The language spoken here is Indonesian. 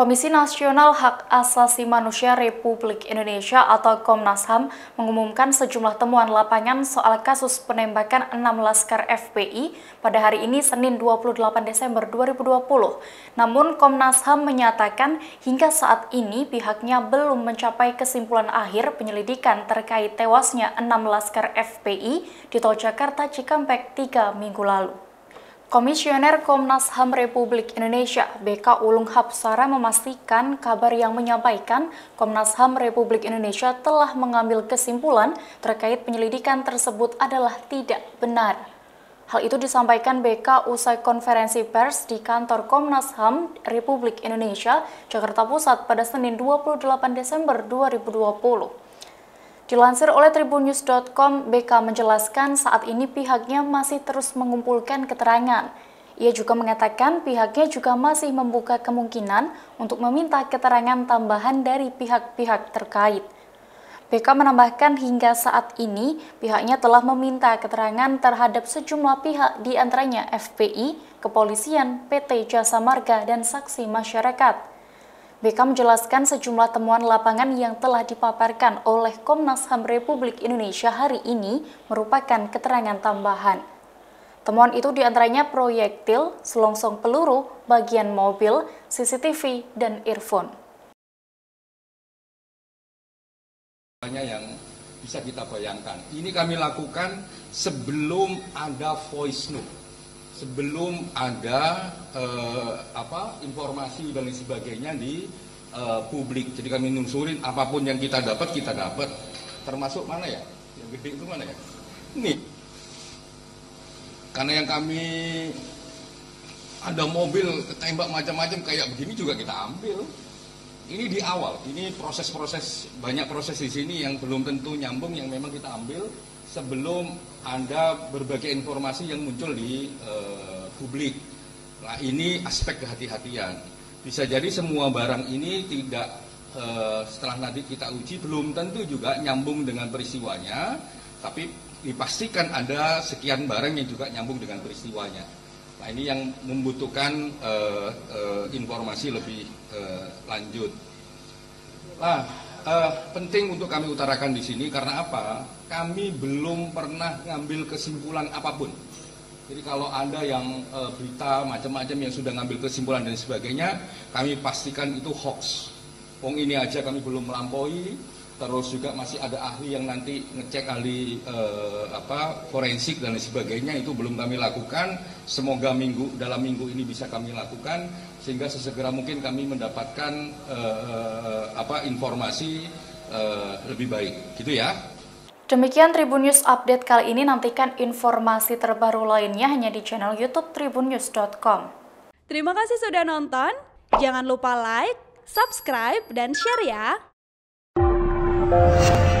Komisi Nasional Hak Asasi Manusia Republik Indonesia atau Komnas HAM mengumumkan sejumlah temuan lapangan soal kasus penembakan 6 laskar FPI pada hari ini Senin 28 Desember 2020. Namun Komnas HAM menyatakan hingga saat ini pihaknya belum mencapai kesimpulan akhir penyelidikan terkait tewasnya 6 laskar FPI di Tol Jakarta Cikampek 3 minggu lalu. Komisioner Komnas HAM Republik Indonesia BK Ulung Hapsara memastikan kabar yang menyampaikan Komnas HAM Republik Indonesia telah mengambil kesimpulan terkait penyelidikan tersebut adalah tidak benar. Hal itu disampaikan BK usai konferensi pers di kantor Komnas HAM Republik Indonesia, Jakarta Pusat pada Senin 28 Desember 2020. Dilansir oleh tribunnews.com, BK menjelaskan saat ini pihaknya masih terus mengumpulkan keterangan. Ia juga mengatakan pihaknya juga masih membuka kemungkinan untuk meminta keterangan tambahan dari pihak-pihak terkait. BK menambahkan hingga saat ini pihaknya telah meminta keterangan terhadap sejumlah pihak di antaranya FPI, Kepolisian, PT Jasa Marga, dan saksi masyarakat. BK menjelaskan sejumlah temuan lapangan yang telah dipaparkan oleh Komnas HAM Republik Indonesia hari ini merupakan keterangan tambahan. Temuan itu di antaranya proyektil, selongsong peluru, bagian mobil, CCTV, dan earphone. yang bisa kita bayangkan. Ini kami lakukan sebelum ada voice note sebelum ada uh, apa informasi dan lain sebagainya di uh, publik. Jadi kami nusurin apa pun yang kita dapat kita dapat. Termasuk mana ya? Yang gede itu mana ya? Ini. Karena yang kami ada mobil ketembak macam-macam kayak begini juga kita ambil. Ini di awal, ini proses-proses banyak proses di sini yang belum tentu nyambung yang memang kita ambil sebelum ada berbagai informasi yang muncul di uh, publik. Nah ini aspek kehati-hatian. Bisa jadi semua barang ini tidak uh, setelah nanti kita uji belum tentu juga nyambung dengan peristiwanya, tapi dipastikan ada sekian barang yang juga nyambung dengan peristiwanya. Nah ini yang membutuhkan uh, uh, informasi lebih uh, lanjut. Nah, uh, penting untuk kami utarakan di sini karena apa? Kami belum pernah ngambil kesimpulan apa pun. Jadi kalau ada yang uh, berita macam-macam yang sudah ngambil kesimpulan dan sebagainya, kami pastikan itu hoax. Wong ini aja kami belum melampaui, terus juga masih ada ahli yang nanti ngecek ahli uh, apa forensik dan sebagainya itu belum kami lakukan. Semoga minggu dalam minggu ini bisa kami lakukan sehingga sesegera mungkin kami mendapatkan uh, apa informasi uh, lebih baik gitu ya Demikian Tribun News Update kali ini nantikan informasi terbaru lainnya hanya di channel YouTube tribunnews.com. Terima kasih sudah nonton. Jangan lupa like, subscribe, dan share ya. Thank you.